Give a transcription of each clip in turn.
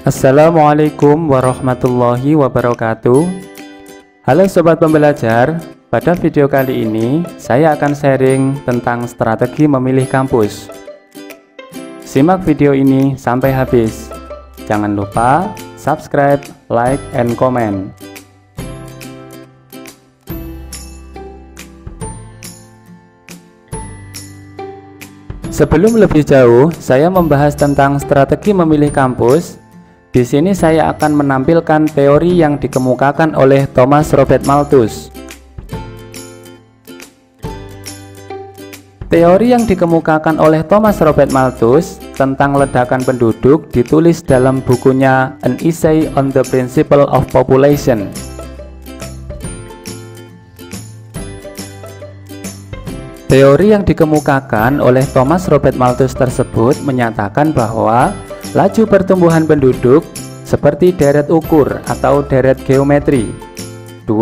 Assalamualaikum warahmatullahi wabarakatuh. Halo Sobat Pembelajar Pada video kali ini saya akan sharing tentang strategi memilih kampus. Simak video ini sampai habis. Jangan lupa subscribe, like, and comment. Sebelum lebih jauh, saya membahas tentang strategi memilih kampus di sini saya akan menampilkan teori yang dikemukakan oleh Thomas Robert Malthus. Teori yang dikemukakan oleh Thomas Robert Malthus tentang ledakan penduduk ditulis dalam bukunya An Essay on the Principle of Population. Teori yang dikemukakan oleh Thomas Robert Malthus tersebut menyatakan bahwa Laju pertumbuhan penduduk seperti deret ukur atau deret geometri 2,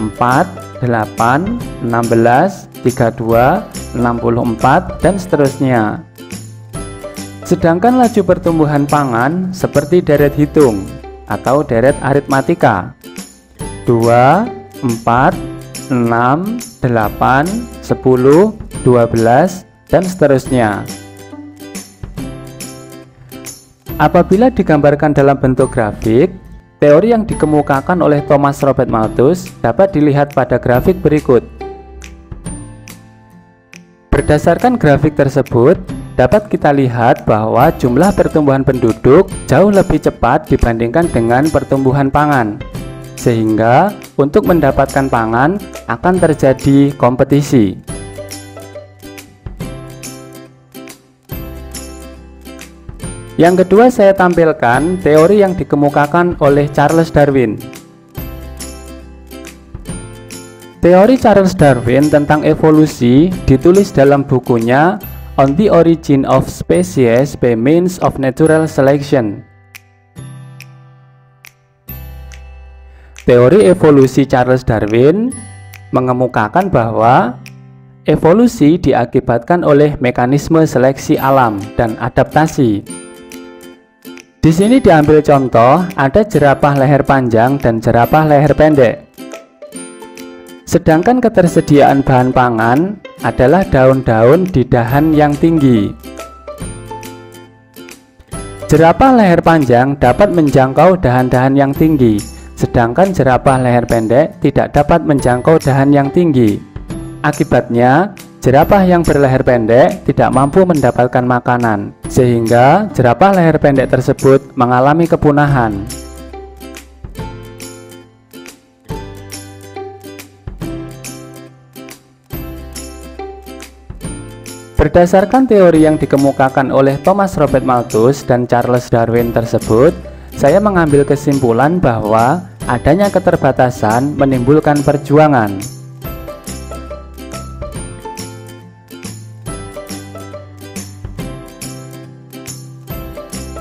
4, 8, 16, 32, 64, dan seterusnya. Sedangkan laju pertumbuhan pangan seperti deret hitung atau deret aritmatika 2, 4, 6, 8, 10, 12, dan seterusnya. Apabila digambarkan dalam bentuk grafik, teori yang dikemukakan oleh Thomas Robert Malthus dapat dilihat pada grafik berikut. Berdasarkan grafik tersebut, dapat kita lihat bahwa jumlah pertumbuhan penduduk jauh lebih cepat dibandingkan dengan pertumbuhan pangan. Sehingga untuk mendapatkan pangan akan terjadi kompetisi. Yang kedua saya tampilkan teori yang dikemukakan oleh Charles Darwin. Teori Charles Darwin tentang evolusi ditulis dalam bukunya On the Origin of Species by Means of Natural Selection. Teori evolusi Charles Darwin mengemukakan bahwa evolusi diakibatkan oleh mekanisme seleksi alam dan adaptasi di sini diambil contoh, ada jerapah leher panjang dan jerapah leher pendek. Sedangkan ketersediaan bahan pangan adalah daun-daun di dahan yang tinggi. Jerapah leher panjang dapat menjangkau dahan-dahan yang tinggi, sedangkan jerapah leher pendek tidak dapat menjangkau dahan yang tinggi. Akibatnya, Jerapah yang berleher pendek tidak mampu mendapatkan makanan, sehingga jerapah leher pendek tersebut mengalami kepunahan. Berdasarkan teori yang dikemukakan oleh Thomas Robert Malthus dan Charles Darwin tersebut, saya mengambil kesimpulan bahwa adanya keterbatasan menimbulkan perjuangan.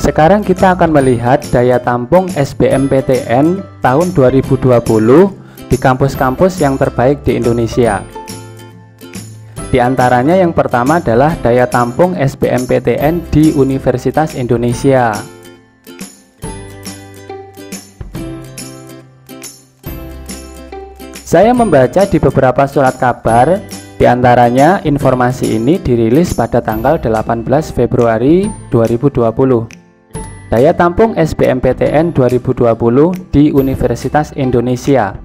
Sekarang kita akan melihat daya tampung SBMPTN tahun 2020 di kampus-kampus yang terbaik di Indonesia. Di antaranya yang pertama adalah daya tampung SBMPTN di Universitas Indonesia. Saya membaca di beberapa surat kabar, di antaranya informasi ini dirilis pada tanggal 18 Februari 2020. Daya tampung SBMPTN 2020 di Universitas Indonesia.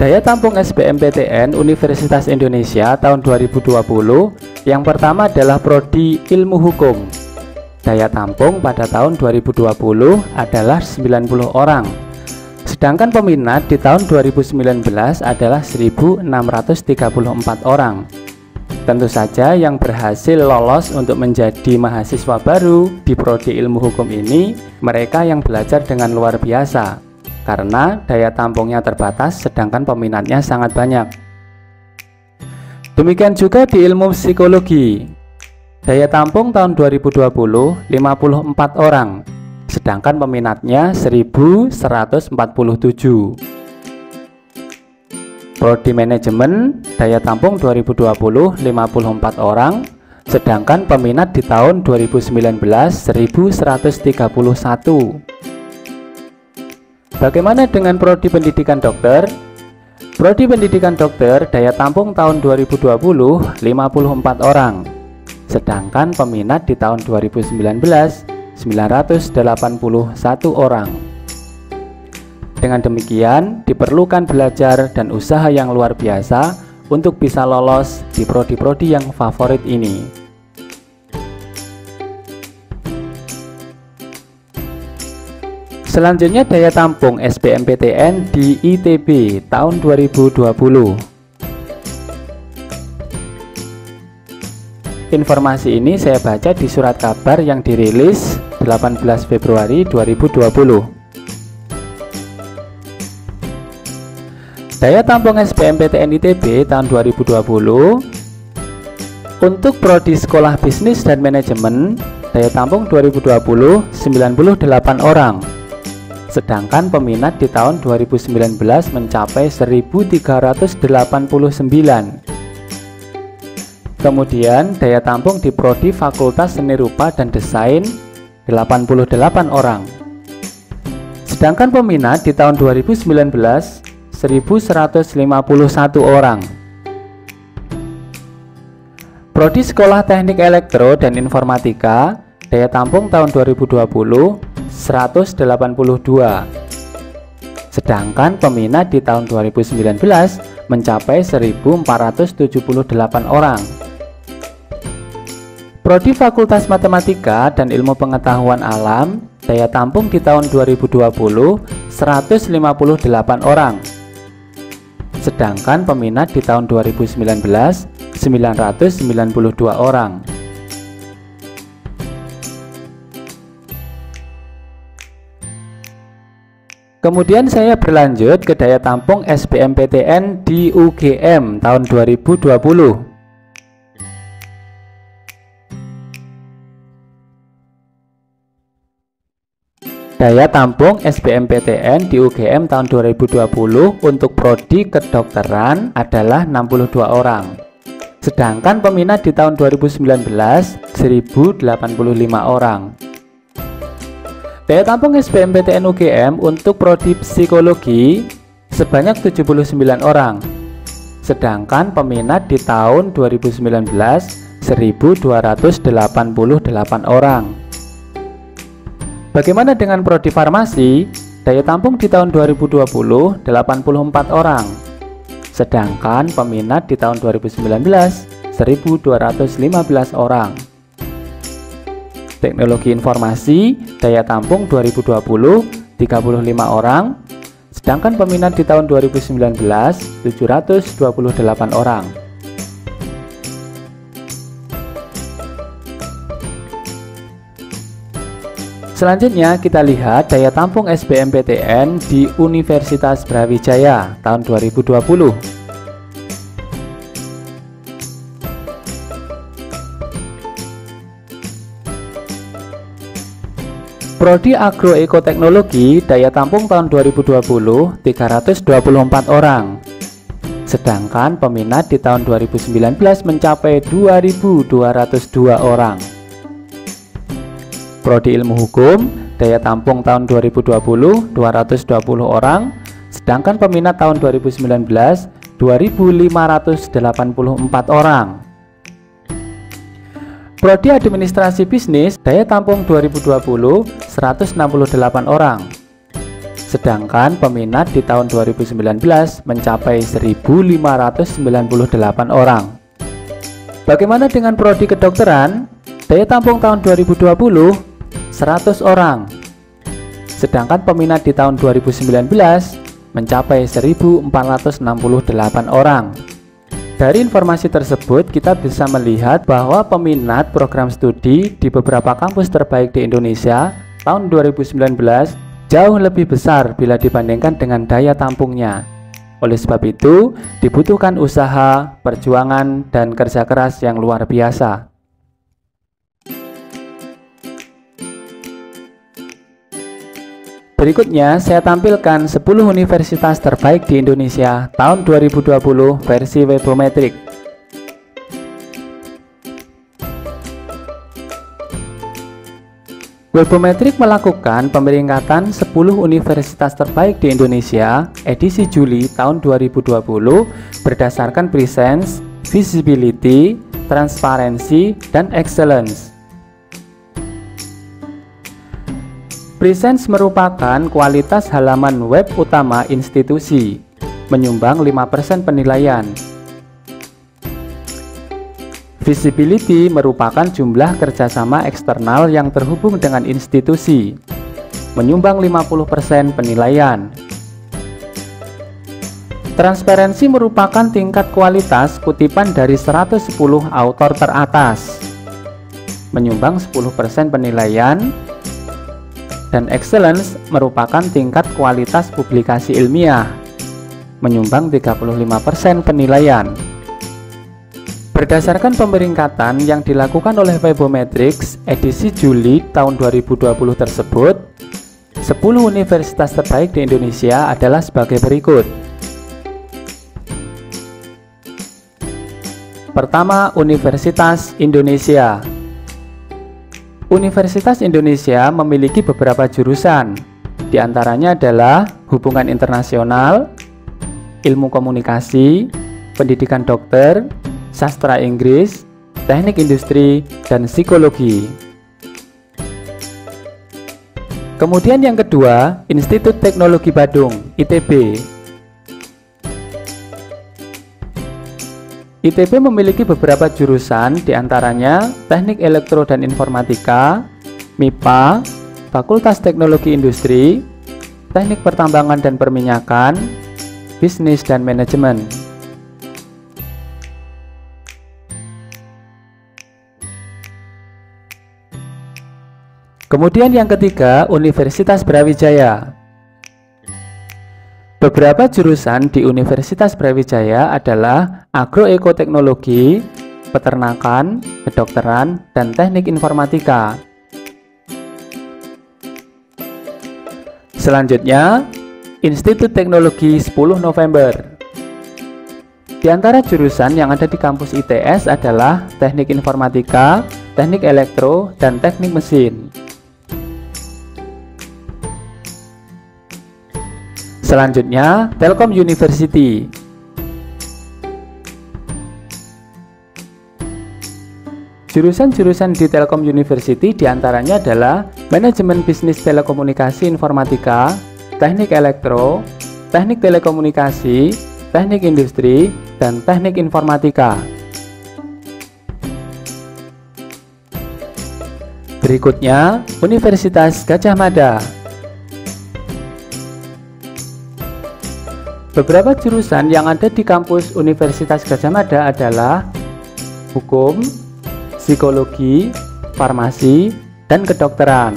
Daya tampung SBMPTN Universitas Indonesia tahun 2020 yang pertama adalah prodi Ilmu Hukum. Daya tampung pada tahun 2020 adalah 90 orang. Sedangkan peminat di tahun 2019 adalah 1634 orang. Tentu saja yang berhasil lolos untuk menjadi mahasiswa baru di prodi ilmu hukum ini mereka yang belajar dengan luar biasa karena daya tampungnya terbatas sedangkan peminatnya sangat banyak. Demikian juga di ilmu psikologi. Daya tampung tahun 2020 54 orang sedangkan peminatnya 1147. Prodi Manajemen daya tampung 2020 54 orang sedangkan peminat di tahun 2019 1131. Bagaimana dengan prodi pendidikan dokter? Prodi pendidikan dokter daya tampung tahun 2020 54 orang, sedangkan peminat di tahun 2019 981 orang. Dengan demikian, diperlukan belajar dan usaha yang luar biasa untuk bisa lolos di prodi-prodi yang favorit ini. Selanjutnya daya tampung SBMPTN di ITB tahun 2020. Informasi ini saya baca di surat kabar yang dirilis 18 Februari 2020. Daya tampung SBMPTN ITB tahun 2020 Untuk Prodi Sekolah Bisnis dan Manajemen Daya tampung 2020 98 orang. Sedangkan peminat di tahun 2019 mencapai 1389 Kemudian daya tampung di Prodi Fakultas Seni Rupa dan Desain 88 orang. Sedangkan peminat di tahun 2019 1151 orang. Prodi Sekolah Teknik Elektro dan Informatika daya tampung tahun 2020 182. Sedangkan peminat di tahun 2019 mencapai 1478 orang. Prodi Fakultas Matematika dan Ilmu Pengetahuan Alam daya tampung di tahun 2020 158 orang sedangkan peminat di tahun 2019 992 orang. Kemudian saya berlanjut ke daya tampung SBMPTN di UGM tahun 2020. Daya tampung SBMPTN di UGM tahun 2020 untuk prodi kedokteran adalah 62 orang. Sedangkan peminat di tahun 2019 1085 orang. Daya tampung SBMPTN UGM untuk prodi psikologi sebanyak 79 orang. Sedangkan peminat di tahun 2019 1288 orang. Bagaimana dengan prodi farmasi? Daya tampung di tahun 2020 84 orang. Sedangkan peminat di tahun 2019 1215 orang. Teknologi informasi daya tampung 2020 35 orang. Sedangkan peminat di tahun 2019 728 orang. Selanjutnya kita lihat daya tampung SBMPTN di Universitas Brawijaya tahun 2020. Prodi Agroekoteknologi daya tampung tahun 2020 324 orang. Sedangkan peminat di tahun 2019 mencapai 2202 orang. Prodi Ilmu Hukum, daya tampung tahun 2020 220 orang, sedangkan peminat tahun 2019 2584 orang. Prodi Administrasi Bisnis, daya tampung 2020 168 orang. Sedangkan peminat di tahun 2019 mencapai 1598 orang. Bagaimana dengan prodi kedokteran? Daya tampung tahun 2020 100 orang. Sedangkan peminat di tahun 2019 mencapai 1468 orang. Dari informasi tersebut kita bisa melihat bahwa peminat program studi di beberapa kampus terbaik di Indonesia tahun 2019 jauh lebih besar bila dibandingkan dengan daya tampungnya. Oleh sebab itu, dibutuhkan usaha, perjuangan, dan kerja keras yang luar biasa. Berikutnya, saya tampilkan 10 universitas terbaik di Indonesia tahun 2020 versi Webometric. Webometric melakukan pemeringkatan 10 universitas terbaik di Indonesia edisi Juli tahun 2020 berdasarkan presence, visibility, transparansi, dan excellence. Presence merupakan kualitas halaman web utama institusi, menyumbang 5% penilaian. Visibility merupakan jumlah kerjasama eksternal yang terhubung dengan institusi, menyumbang 50% penilaian. Transparansi merupakan tingkat kualitas kutipan dari 110 autor teratas, menyumbang 10% penilaian, dan excellence merupakan tingkat kualitas publikasi ilmiah, menyumbang 35% penilaian. Berdasarkan pemeringkatan yang dilakukan oleh Webometrics edisi Juli tahun 2020 tersebut, 10 universitas terbaik di Indonesia adalah sebagai berikut. Pertama, Universitas Indonesia. Universitas Indonesia memiliki beberapa jurusan, di antaranya adalah hubungan internasional, ilmu komunikasi, pendidikan dokter, sastra Inggris, teknik industri, dan psikologi. Kemudian yang kedua, Institut Teknologi Badung, ITB. ITB memiliki beberapa jurusan di antaranya Teknik Elektro dan Informatika, MIPA, Fakultas Teknologi Industri, Teknik Pertambangan dan Perminyakan, Bisnis dan Manajemen. Kemudian yang ketiga, Universitas Brawijaya. Beberapa jurusan di Universitas Brawijaya adalah agroekoteknologi, peternakan, kedokteran, dan teknik informatika. Selanjutnya, Institut Teknologi 10 November. Di antara jurusan yang ada di kampus ITS adalah Teknik Informatika, Teknik Elektro, dan Teknik Mesin. Selanjutnya, Telkom University. Jurusan-jurusan di Telkom University di antaranya adalah Manajemen Bisnis Telekomunikasi Informatika, Teknik Elektro, Teknik Telekomunikasi, Teknik Industri, dan Teknik Informatika. Berikutnya, Universitas Gajah Mada. Beberapa jurusan yang ada di kampus Universitas Gajah Mada adalah hukum, psikologi, farmasi, dan kedokteran.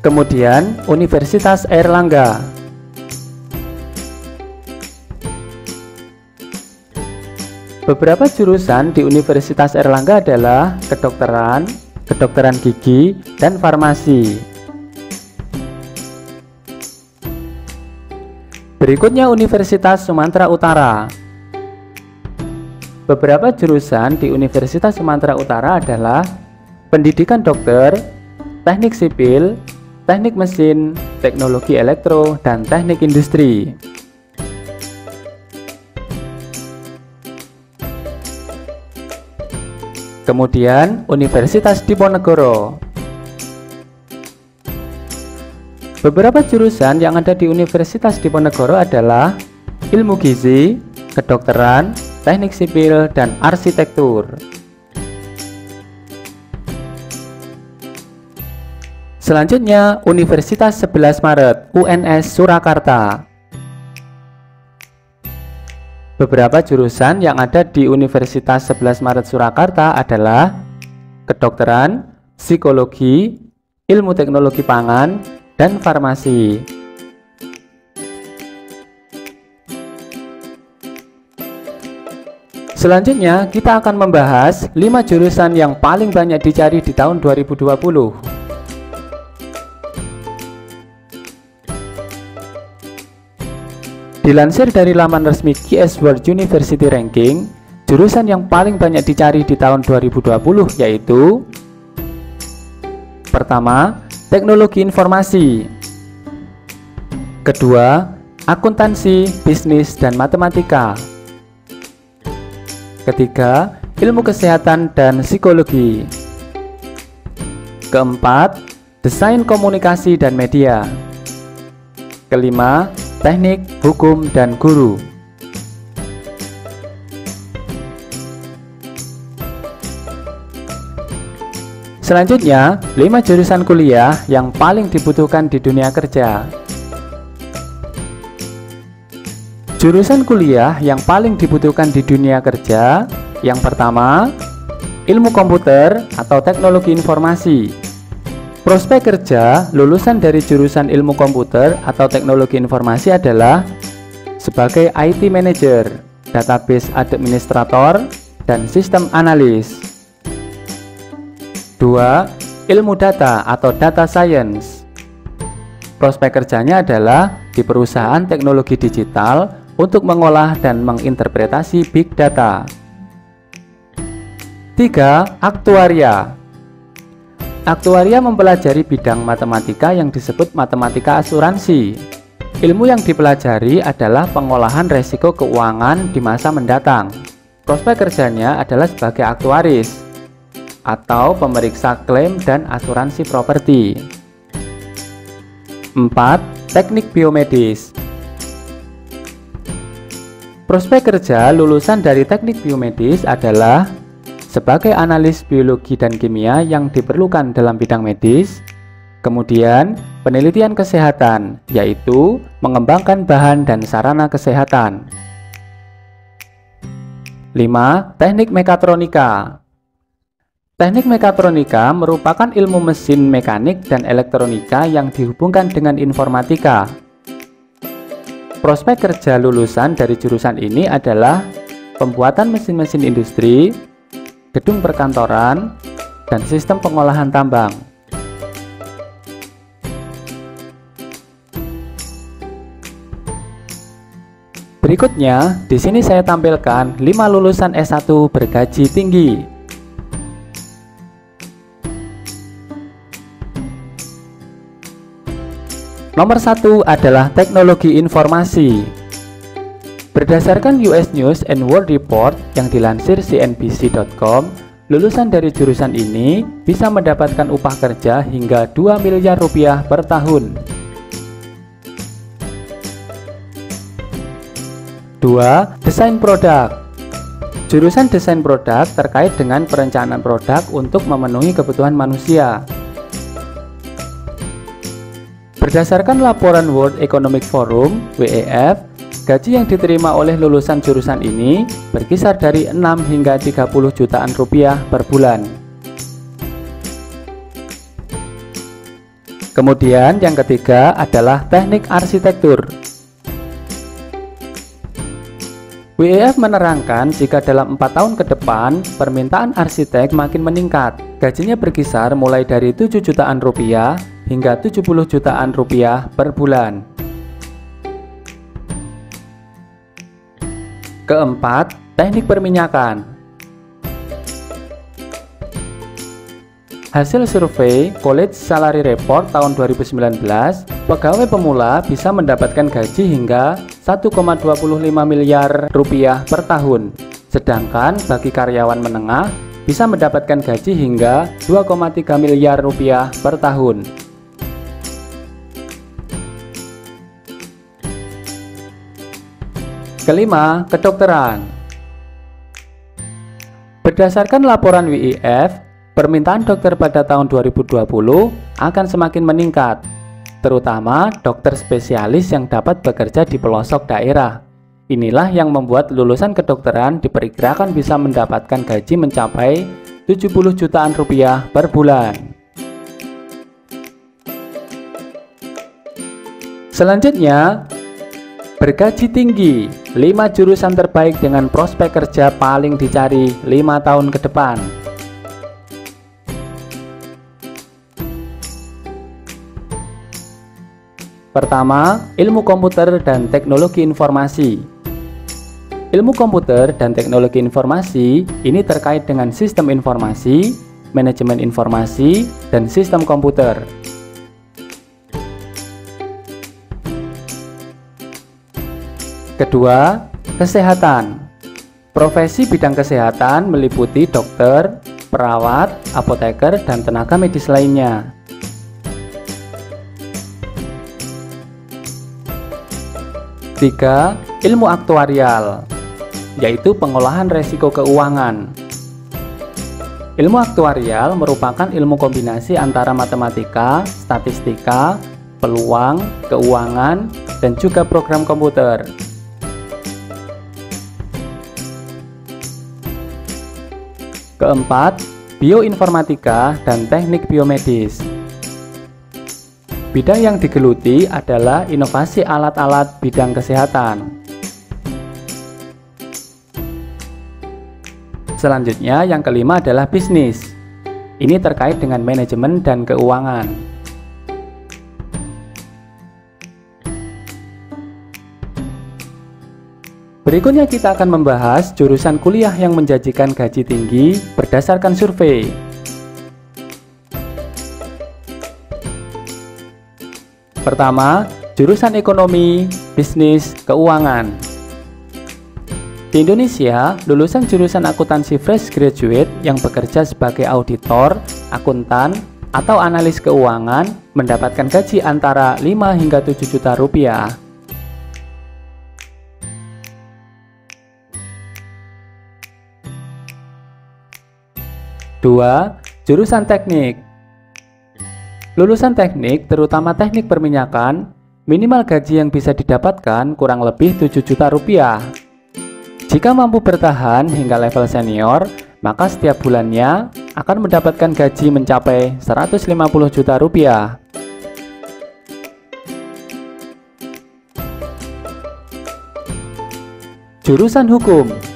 Kemudian Universitas Airlangga. Beberapa jurusan di Universitas Erlangga adalah kedokteran, kedokteran gigi, dan farmasi. Berikutnya Universitas Sumatera Utara. Beberapa jurusan di Universitas Sumatera Utara adalah pendidikan dokter, teknik sipil, teknik mesin, teknologi elektro, dan teknik industri. Kemudian Universitas Diponegoro. Beberapa jurusan yang ada di Universitas Diponegoro adalah Ilmu Gizi, Kedokteran, Teknik Sipil, dan Arsitektur. Selanjutnya, Universitas 11 Maret, UNS Surakarta. Beberapa jurusan yang ada di Universitas 11 Maret Surakarta adalah kedokteran, psikologi, ilmu teknologi pangan, dan farmasi. Selanjutnya, kita akan membahas 5 jurusan yang paling banyak dicari di tahun 2020. Dilansir dari laman resmi GS World University Ranking, Jurusan yang paling banyak dicari di tahun 2020 yaitu Pertama, Teknologi Informasi. Kedua, Akuntansi, Bisnis, dan Matematika. Ketiga, Ilmu Kesehatan dan Psikologi. Keempat, Desain Komunikasi dan Media. Kelima, Teknik, Hukum, dan Guru Selanjutnya, 5 jurusan kuliah yang paling dibutuhkan di dunia kerja. Jurusan kuliah yang paling dibutuhkan di dunia kerja yang pertama, ilmu komputer atau teknologi informasi. Prospek kerja lulusan dari jurusan ilmu komputer atau teknologi informasi adalah sebagai IT manager, database administrator, dan sistem analis. 2. Ilmu data atau data science. Prospek kerjanya adalah di perusahaan teknologi digital untuk mengolah dan menginterpretasi big data. 3. Aktuaria. Aktuaria mempelajari bidang matematika yang disebut matematika asuransi. Ilmu yang dipelajari adalah pengolahan resiko keuangan di masa mendatang. Prospek kerjanya adalah sebagai aktuaris atau pemeriksa klaim dan asuransi properti. 4. Teknik biomedis Prospek kerja lulusan dari teknik biomedis adalah sebagai analis biologi dan kimia yang diperlukan dalam bidang medis, kemudian penelitian kesehatan, yaitu mengembangkan bahan dan sarana kesehatan. 5. Teknik mekatronika Teknik mekatronika merupakan ilmu mesin mekanik dan elektronika yang dihubungkan dengan informatika. Prospek kerja lulusan dari jurusan ini adalah pembuatan mesin-mesin industri, gedung perkantoran, dan sistem pengolahan tambang. Berikutnya, di sini saya tampilkan 5 lulusan S1 bergaji tinggi. Nomor satu adalah teknologi informasi. Berdasarkan US News and World Report yang dilansir cnbc.com, lulusan dari jurusan ini bisa mendapatkan upah kerja hingga 2 miliar rupiah per tahun. 2. Desain produk Jurusan desain produk terkait dengan perencanaan produk untuk memenuhi kebutuhan manusia. Berdasarkan laporan World Economic Forum (WEF), gaji yang diterima oleh lulusan jurusan ini berkisar dari 6 hingga 30 jutaan rupiah per bulan. Kemudian yang ketiga adalah teknik arsitektur. WEF menerangkan jika dalam 4 tahun ke depan, permintaan arsitek makin meningkat. Gajinya berkisar mulai dari 7 jutaan rupiah hingga 70 jutaan rupiah per bulan. Keempat, teknik perminyakan. Hasil survei College Salary Report tahun 2019, pegawai pemula bisa mendapatkan gaji hingga 1,25 miliar rupiah per tahun. Sedangkan bagi karyawan menengah bisa mendapatkan gaji hingga 2,3 miliar rupiah per tahun. Kelima, kedokteran. Berdasarkan laporan WIF, permintaan dokter pada tahun 2020 akan semakin meningkat, terutama dokter spesialis yang dapat bekerja di pelosok daerah. Inilah yang membuat lulusan kedokteran diperkirakan bisa mendapatkan gaji mencapai 70 jutaan rupiah per bulan. Selanjutnya, Bergaji tinggi, 5 jurusan terbaik dengan prospek kerja paling dicari 5 tahun ke depan. Pertama, ilmu komputer dan teknologi informasi. Ilmu komputer dan teknologi informasi ini terkait dengan sistem informasi, manajemen informasi, dan sistem komputer. Kedua, kesehatan. Profesi bidang kesehatan meliputi dokter, perawat, apoteker, dan tenaga medis lainnya. Tiga, ilmu aktuarial, yaitu pengolahan resiko keuangan. Ilmu aktuarial merupakan ilmu kombinasi antara matematika, statistika, peluang, keuangan, dan juga program komputer. Keempat, bioinformatika dan teknik biomedis. Bidang yang digeluti adalah inovasi alat-alat bidang kesehatan. Selanjutnya, yang kelima adalah bisnis. Ini terkait dengan manajemen dan keuangan. Berikutnya kita akan membahas jurusan kuliah yang menjanjikan gaji tinggi berdasarkan survei. Pertama, jurusan ekonomi, bisnis, keuangan. Di Indonesia, lulusan jurusan akuntansi fresh graduate yang bekerja sebagai auditor, akuntan, atau analis keuangan mendapatkan gaji antara 5 hingga 7 juta rupiah. Dua, jurusan teknik. Lulusan teknik, terutama teknik perminyakan, minimal gaji yang bisa didapatkan kurang lebih 7 juta rupiah. Jika mampu bertahan hingga level senior, maka setiap bulannya akan mendapatkan gaji mencapai 150 juta rupiah. Jurusan Hukum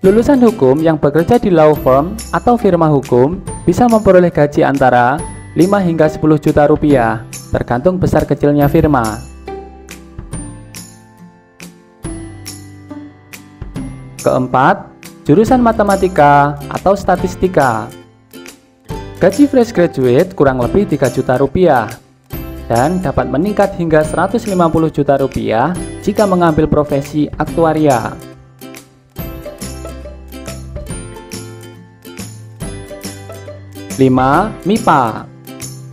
Lulusan hukum yang bekerja di law firm atau firma hukum bisa memperoleh gaji antara 5 hingga 10 juta rupiah, tergantung besar kecilnya firma. Keempat, jurusan matematika atau statistika. Gaji fresh graduate kurang lebih 3 juta rupiah dan dapat meningkat hingga 150 juta rupiah jika mengambil profesi aktuaria. 5. MIPA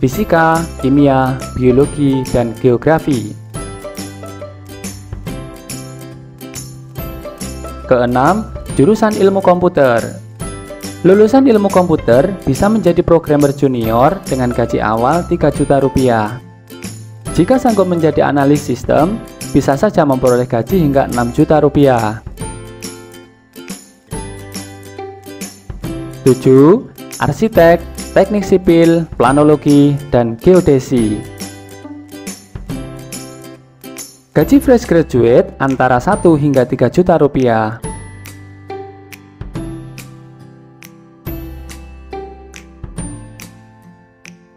fisika, kimia, biologi, dan geografi. Keenam, jurusan ilmu komputer. Lulusan ilmu komputer bisa menjadi programmer junior dengan gaji awal 3 juta rupiah. Jika sanggup menjadi analis sistem, bisa saja memperoleh gaji hingga 6 juta rupiah. 7. Arsitek teknik sipil, planologi, dan geodesi. Gaji fresh graduate antara 1 hingga 3 juta rupiah.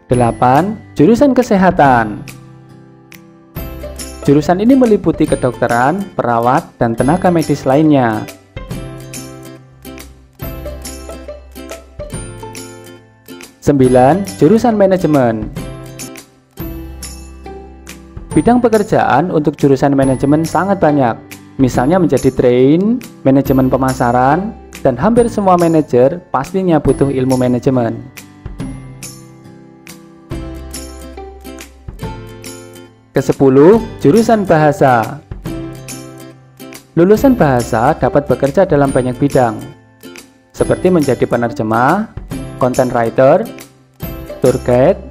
Delapan, jurusan kesehatan. Jurusan ini meliputi kedokteran, perawat, dan tenaga medis lainnya. 9. Jurusan Manajemen Bidang pekerjaan untuk jurusan manajemen sangat banyak, misalnya menjadi train, manajemen pemasaran, dan hampir semua manajer pastinya butuh ilmu manajemen. Kesepuluh, jurusan bahasa. Lulusan bahasa dapat bekerja dalam banyak bidang, seperti menjadi penerjemah, content writer, tour guide,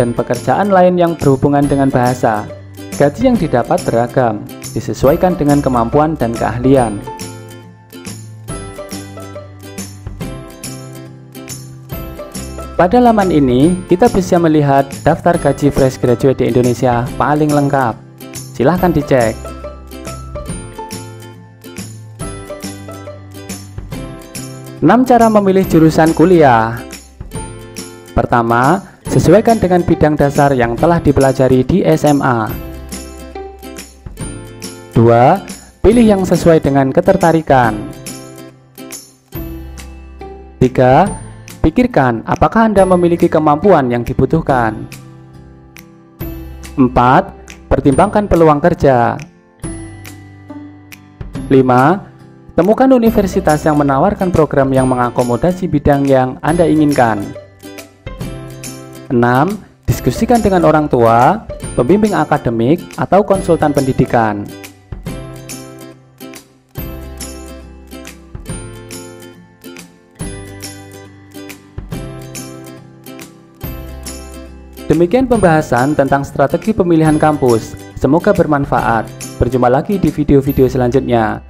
dan pekerjaan lain yang berhubungan dengan bahasa. Gaji yang didapat beragam, disesuaikan dengan kemampuan dan keahlian. Pada laman ini, kita bisa melihat daftar gaji fresh graduate di Indonesia paling lengkap. Silahkan dicek. 6 cara memilih jurusan kuliah Pertama, sesuaikan dengan bidang dasar yang telah dipelajari di SMA 2. Pilih yang sesuai dengan ketertarikan. 3. Pikirkan apakah Anda memiliki kemampuan yang dibutuhkan. 4. Pertimbangkan peluang kerja. 5. Temukan universitas yang menawarkan program yang mengakomodasi bidang yang Anda inginkan. 6. Diskusikan dengan orang tua, pembimbing akademik, atau konsultan pendidikan. Demikian pembahasan tentang strategi pemilihan kampus. Semoga bermanfaat. Berjumpa lagi di video-video selanjutnya.